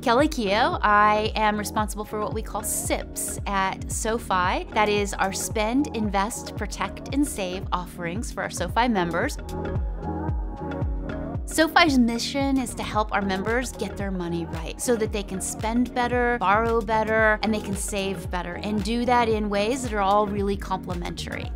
Kelli Keough. I am responsible for what we call SIPs at SoFi. That is our spend, invest, protect, and save offerings for our SoFi members. SoFi's mission is to help our members get their money right so that they can spend better, borrow better, and they can save better, and do that in ways that are all really complementary.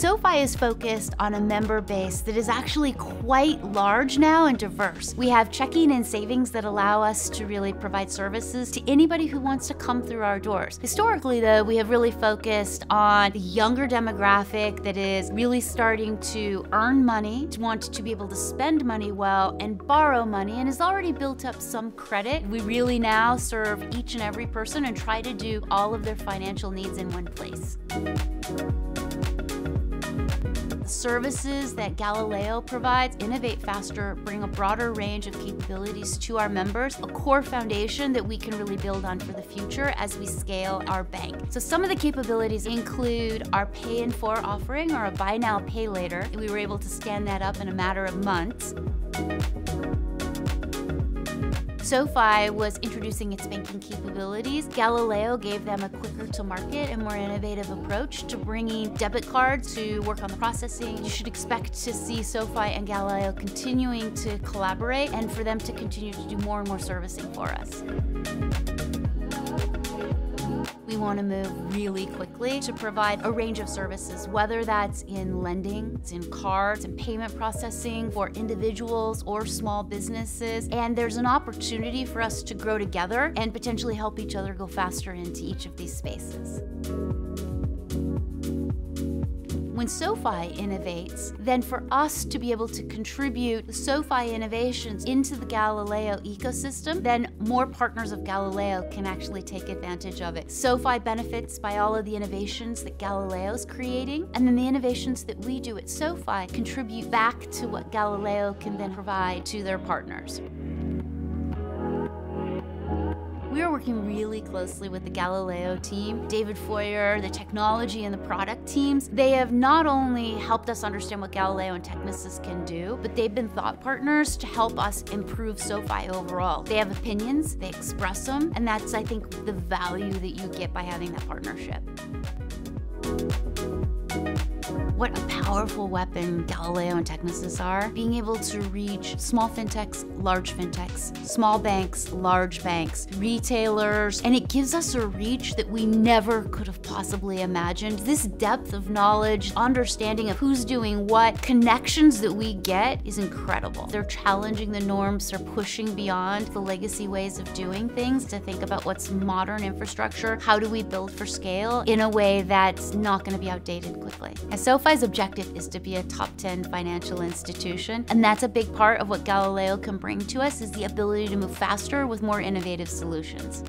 SoFi is focused on a member base that is actually quite large now and diverse. We have checking and savings that allow us to really provide services to anybody who wants to come through our doors. Historically, though, we have really focused on the younger demographic that is really starting to earn money, to want to be able to spend money well and borrow money, and has already built up some credit. We really now serve each and every person and try to do all of their financial needs in one place services that Galileo provides innovate faster, bring a broader range of capabilities to our members, a core foundation that we can really build on for the future as we scale our bank. So some of the capabilities include our pay in four offering or a buy now, pay later. We were able to stand that up in a matter of months. SoFi was introducing its banking capabilities. Galileo gave them a quicker to market and more innovative approach to bringing debit cards to work on the processing. You should expect to see SoFi and Galileo continuing to collaborate and for them to continue to do more and more servicing for us. Want to move really quickly to provide a range of services, whether that's in lending, it's in cards and payment processing for individuals or small businesses. And there's an opportunity for us to grow together and potentially help each other go faster into each of these spaces. When SoFi innovates, then for us to be able to contribute SoFi innovations into the Galileo ecosystem, then more partners of Galileo can actually take advantage of it. SoFi benefits by all of the innovations that Galileo is creating, and then the innovations that we do at SoFi contribute back to what Galileo can then provide to their partners. We are working really closely with the Galileo team, David Foyer, the technology and the product teams. They have not only helped us understand what Galileo and Technisys can do, but they've been thought partners to help us improve SoFi overall. They have opinions, they express them, and that's, I think, the value that you get by having that partnership. What a powerful weapon Galileo and Technisys are. Being able to reach small fintechs, large fintechs, small banks, large banks, retailers, and it gives us a reach that we never could have possibly imagined. This depth of knowledge, understanding of who's doing what, connections that we get is incredible. They're challenging the norms, they're pushing beyond the legacy ways of doing things to think about what's modern infrastructure, how do we build for scale in a way that's not going to be outdated quickly. As SoFi SoFi's objective is to be a top 10 financial institution, and that's a big part of what Galileo can bring to us is the ability to move faster with more innovative solutions.